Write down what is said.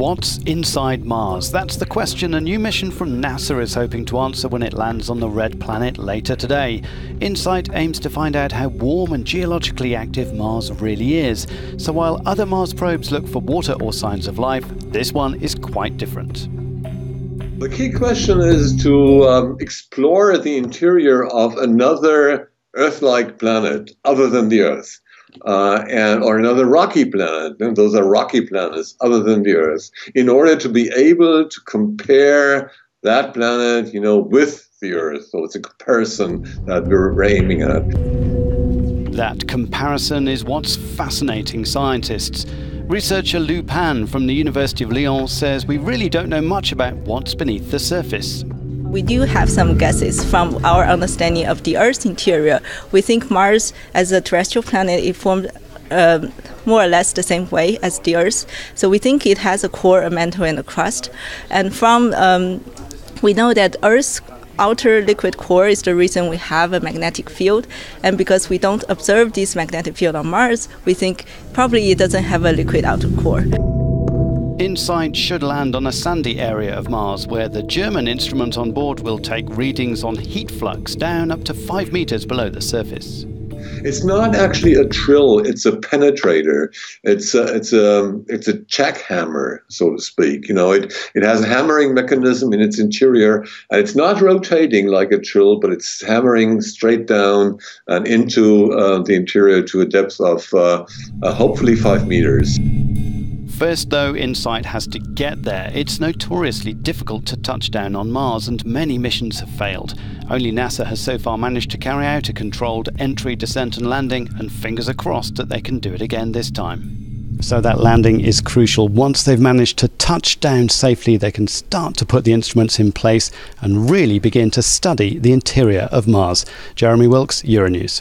What's inside Mars? That's the question a new mission from NASA is hoping to answer when it lands on the red planet later today. InSight aims to find out how warm and geologically active Mars really is. So while other Mars probes look for water or signs of life, this one is quite different. The key question is to um, explore the interior of another Earth like planet other than the Earth uh, and or another rocky planet. And those are rocky planets other than the Earth. In order to be able to compare that planet, you know, with the Earth, so it's a comparison that we're aiming at. That comparison is what's fascinating scientists. Researcher Lu Pan from the University of Lyon says we really don't know much about what's beneath the surface. We do have some guesses from our understanding of the Earth's interior. We think Mars, as a terrestrial planet, is formed uh, more or less the same way as the Earth. So we think it has a core, a mantle, and a crust. And from um, we know that Earth's outer liquid core is the reason we have a magnetic field. And because we don't observe this magnetic field on Mars, we think probably it doesn't have a liquid outer core. InSight should land on a sandy area of Mars where the German instrument on board will take readings on heat flux down up to 5 meters below the surface. It's not actually a trill; it's a penetrator. It's a, it's a it's a jackhammer, so to speak. You know, it it has a hammering mechanism in its interior, and it's not rotating like a trill, but it's hammering straight down and into uh, the interior to a depth of uh, uh, hopefully five meters. First, though, InSight has to get there. It's notoriously difficult to touch down on Mars, and many missions have failed. Only NASA has so far managed to carry out a controlled entry, descent, and landing, and fingers are crossed that they can do it again this time. So that landing is crucial. Once they've managed to touch down safely, they can start to put the instruments in place and really begin to study the interior of Mars. Jeremy Wilks, Euronews.